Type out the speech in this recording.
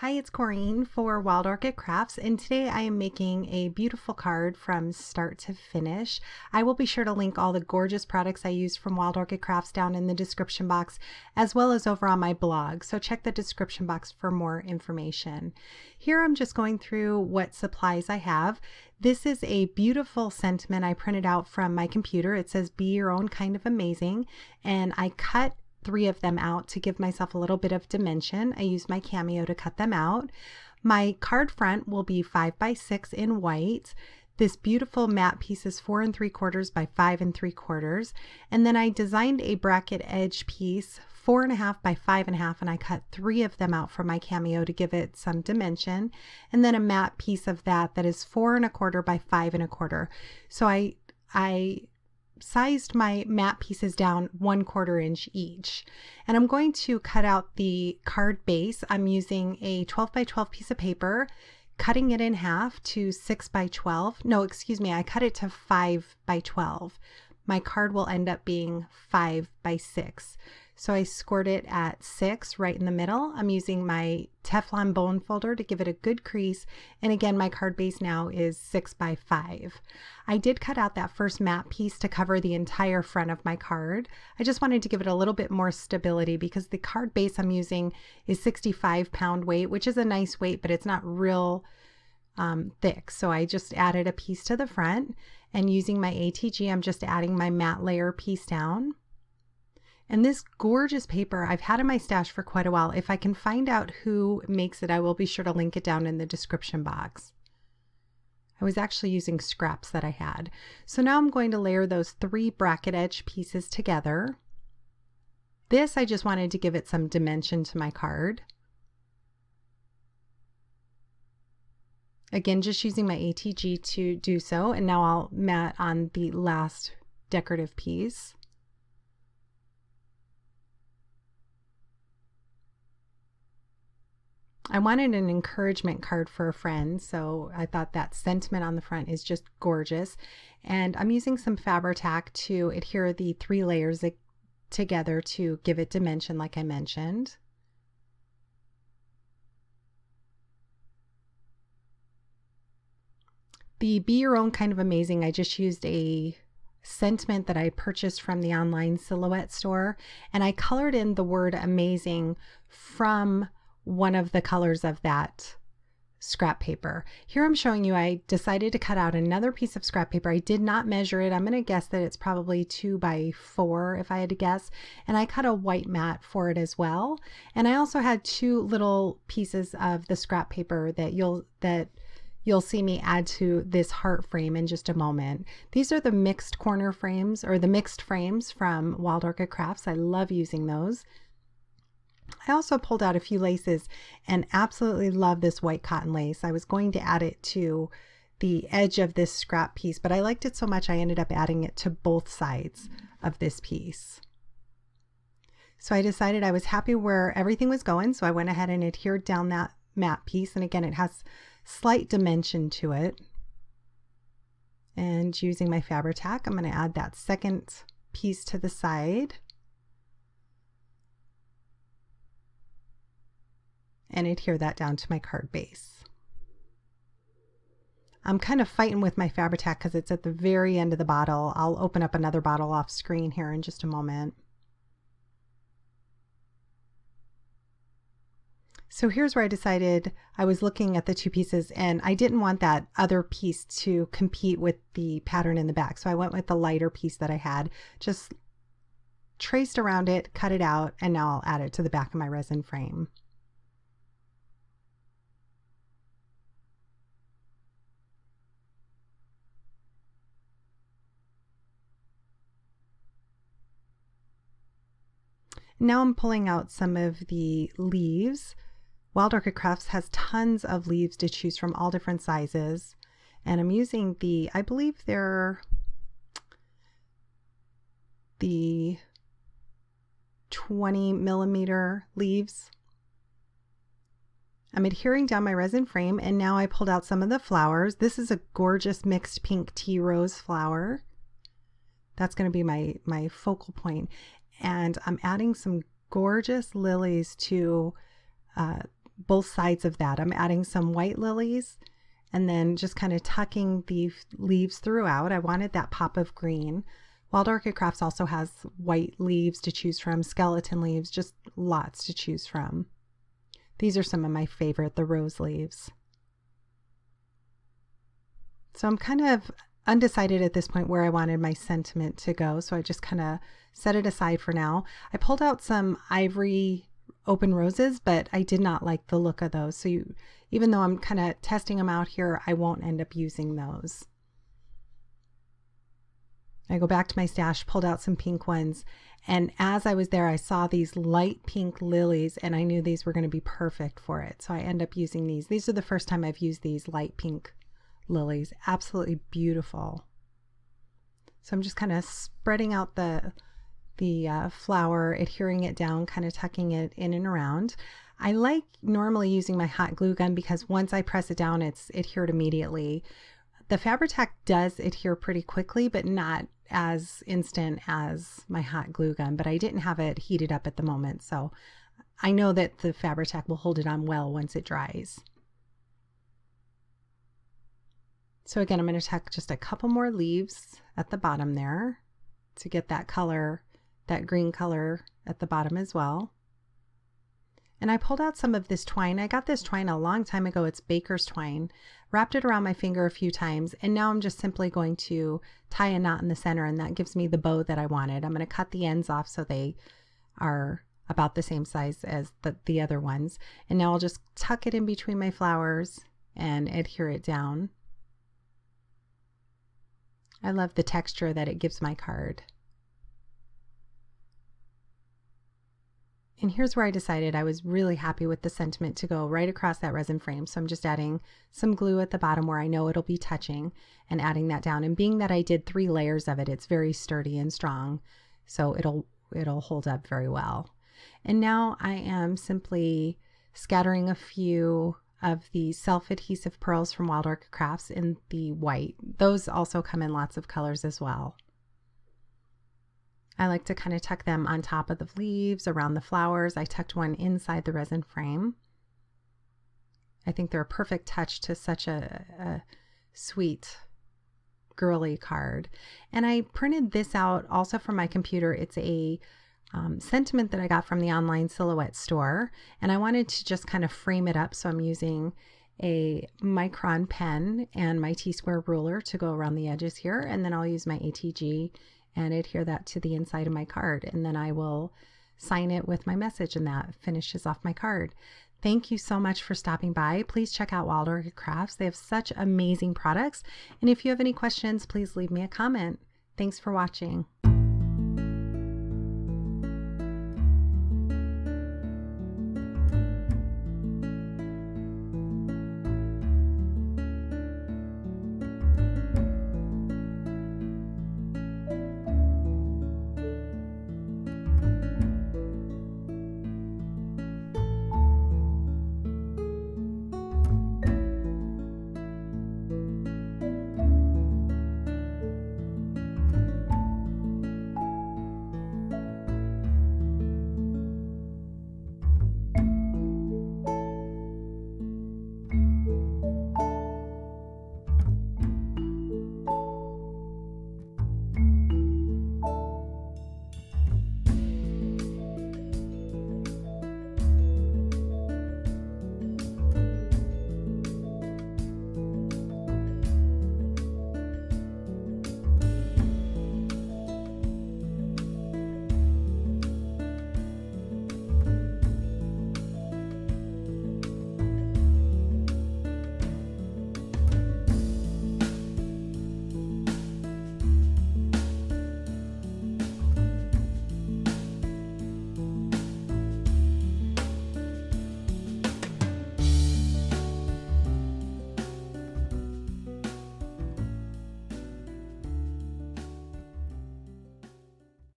Hi, it's Corene for Wild Orchid Crafts, and today I am making a beautiful card from start to finish. I will be sure to link all the gorgeous products I use from Wild Orchid Crafts down in the description box, as well as over on my blog, so check the description box for more information. Here I'm just going through what supplies I have. This is a beautiful sentiment I printed out from my computer. It says, be your own kind of amazing, and I cut three of them out to give myself a little bit of dimension. I used my Cameo to cut them out. My card front will be five by six in white. This beautiful matte piece is four and three quarters by five and three quarters. And then I designed a bracket edge piece, four and a half by five and a half, and I cut three of them out from my Cameo to give it some dimension. And then a matte piece of that that is four and a quarter by five and a quarter. So I, I sized my mat pieces down one quarter inch each. And I'm going to cut out the card base. I'm using a 12 by 12 piece of paper, cutting it in half to 6 by 12. No, excuse me, I cut it to 5 by 12. My card will end up being 5 by 6. So I scored it at six right in the middle. I'm using my Teflon bone folder to give it a good crease. And again, my card base now is six by five. I did cut out that first matte piece to cover the entire front of my card. I just wanted to give it a little bit more stability because the card base I'm using is 65 pound weight, which is a nice weight, but it's not real um, thick. So I just added a piece to the front and using my ATG, I'm just adding my matte layer piece down. And this gorgeous paper I've had in my stash for quite a while. If I can find out who makes it, I will be sure to link it down in the description box. I was actually using scraps that I had. So now I'm going to layer those three bracket edge pieces together. This, I just wanted to give it some dimension to my card. Again, just using my ATG to do so. And now I'll mat on the last decorative piece. I wanted an encouragement card for a friend, so I thought that sentiment on the front is just gorgeous. And I'm using some Fabri-Tac to adhere the three layers together to give it dimension like I mentioned. The Be Your Own Kind of Amazing, I just used a sentiment that I purchased from the online silhouette store, and I colored in the word amazing from one of the colors of that scrap paper. Here I'm showing you I decided to cut out another piece of scrap paper. I did not measure it. I'm going to guess that it's probably two by four if I had to guess. And I cut a white mat for it as well. And I also had two little pieces of the scrap paper that you'll that you'll see me add to this heart frame in just a moment. These are the mixed corner frames or the mixed frames from Wild Orchid Crafts. I love using those. I also pulled out a few laces and absolutely love this white cotton lace. I was going to add it to the edge of this scrap piece, but I liked it so much I ended up adding it to both sides of this piece. So I decided I was happy where everything was going, so I went ahead and adhered down that matte piece. And again, it has slight dimension to it. And using my Fabri-Tac, I'm going to add that second piece to the side. And adhere that down to my card base. I'm kind of fighting with my Fabri-Tac because it's at the very end of the bottle. I'll open up another bottle off screen here in just a moment. So here's where I decided I was looking at the two pieces and I didn't want that other piece to compete with the pattern in the back. So I went with the lighter piece that I had, just traced around it, cut it out, and now I'll add it to the back of my resin frame. Now I'm pulling out some of the leaves. Wild Orchid Crafts has tons of leaves to choose from all different sizes. And I'm using the, I believe they're the 20 millimeter leaves. I'm adhering down my resin frame and now I pulled out some of the flowers. This is a gorgeous mixed pink tea rose flower. That's going to be my, my focal point and I'm adding some gorgeous lilies to uh, both sides of that. I'm adding some white lilies and then just kind of tucking the leaves throughout. I wanted that pop of green. Wild Orchid Crafts also has white leaves to choose from, skeleton leaves, just lots to choose from. These are some of my favorite, the rose leaves. So I'm kind of undecided at this point where I wanted my sentiment to go. So I just kind of set it aside for now. I pulled out some ivory open roses, but I did not like the look of those. So you, even though I'm kind of testing them out here, I won't end up using those. I go back to my stash, pulled out some pink ones, and as I was there, I saw these light pink lilies, and I knew these were going to be perfect for it. So I end up using these. These are the first time I've used these light pink lilies. Absolutely beautiful. So I'm just kind of spreading out the the uh, flower, adhering it down, kind of tucking it in and around. I like normally using my hot glue gun because once I press it down, it's adhered immediately. The Fabri-Tac does adhere pretty quickly, but not as instant as my hot glue gun, but I didn't have it heated up at the moment. So I know that the Fabri-Tac will hold it on well once it dries. So again, I'm going to tuck just a couple more leaves at the bottom there to get that color that green color at the bottom as well. And I pulled out some of this twine. I got this twine a long time ago. It's baker's twine. Wrapped it around my finger a few times. And now I'm just simply going to tie a knot in the center and that gives me the bow that I wanted. I'm going to cut the ends off so they are about the same size as the, the other ones. And now I'll just tuck it in between my flowers and adhere it down. I love the texture that it gives my card. And here's where I decided I was really happy with the sentiment to go right across that resin frame. So I'm just adding some glue at the bottom where I know it'll be touching and adding that down. And being that I did three layers of it, it's very sturdy and strong. So it'll, it'll hold up very well. And now I am simply scattering a few of the self-adhesive pearls from Wild Orchid Crafts in the white. Those also come in lots of colors as well. I like to kind of tuck them on top of the leaves, around the flowers. I tucked one inside the resin frame. I think they're a perfect touch to such a, a sweet, girly card. And I printed this out also from my computer. It's a um, sentiment that I got from the online silhouette store. And I wanted to just kind of frame it up. So I'm using a micron pen and my T-square ruler to go around the edges here. And then I'll use my ATG and adhere that to the inside of my card. And then I will sign it with my message and that finishes off my card. Thank you so much for stopping by. Please check out Wild Orchid Crafts. They have such amazing products. And if you have any questions, please leave me a comment. Thanks for watching.